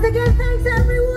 Once again, thanks everyone.